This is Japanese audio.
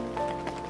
うん。